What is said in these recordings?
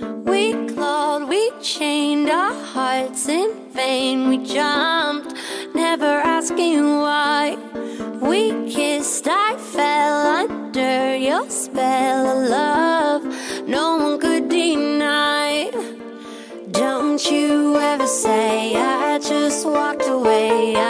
We clawed, we chained our hearts in vain. We jumped, never asking why. We kissed, I fell under your spell of love. No one could deny. Don't you ever say I just walked away. I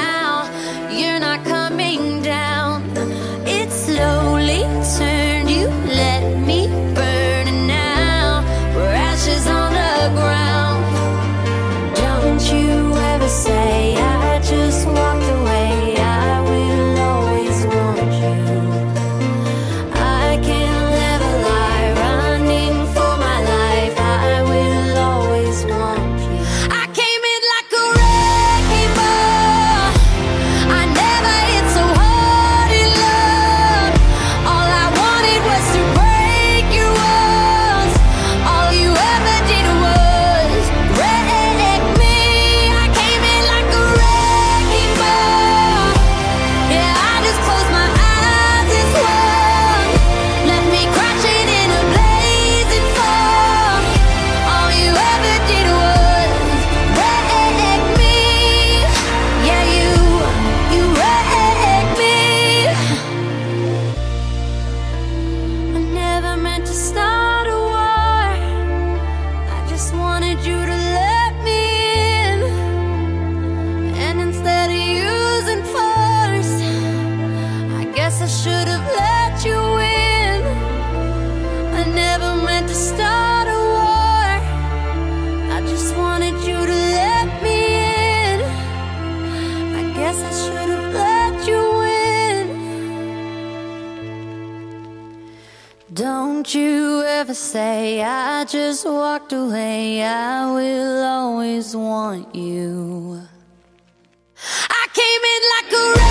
should have let you in. I never meant to start a war. I just wanted you to let me in. I guess I should have let you in. Don't you ever say I just walked away. I will always want you. I came in like a